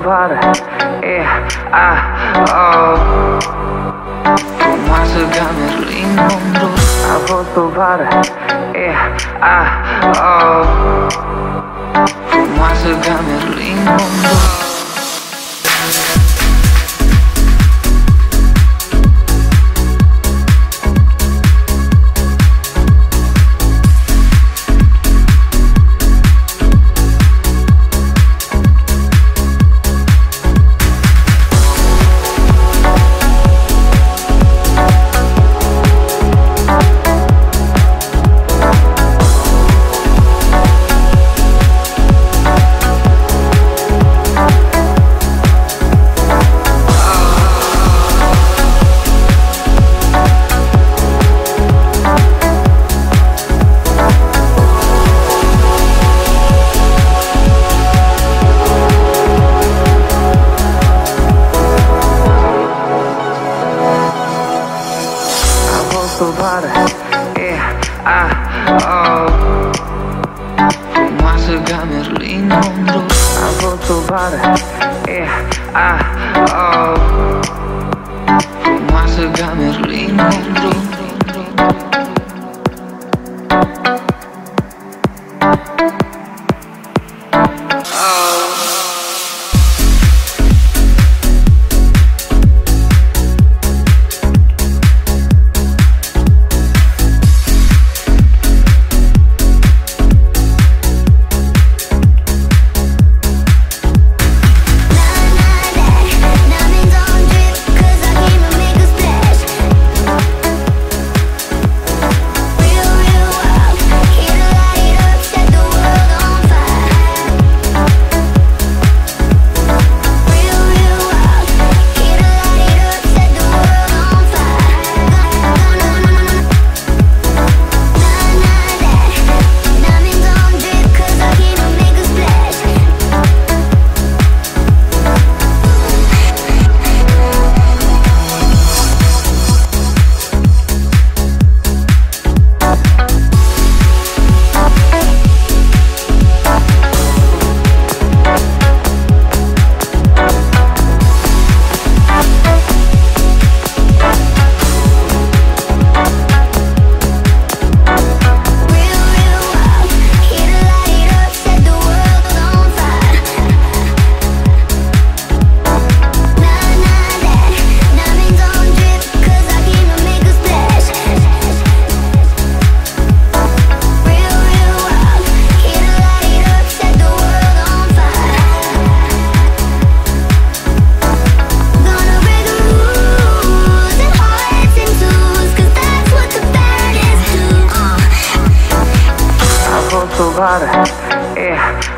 para, eh, ah, oh. Fumaça, Gamerlin, mundo, a volta para, eh, ah, oh. Fumaça, Gamerlin, mundo. para, é, ah, oh. Fumaça, Gamerlin, mundo, a volta para, é, ah, oh. Fumaça, Gamerlin, mundo. para,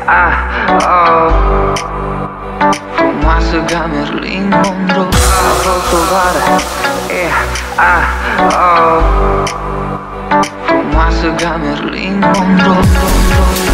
ah, oh. Fumaça, Gamerlin, mundo, a volta para, é, ah, oh. Fumaça, Gamerlin, mundo, mundo.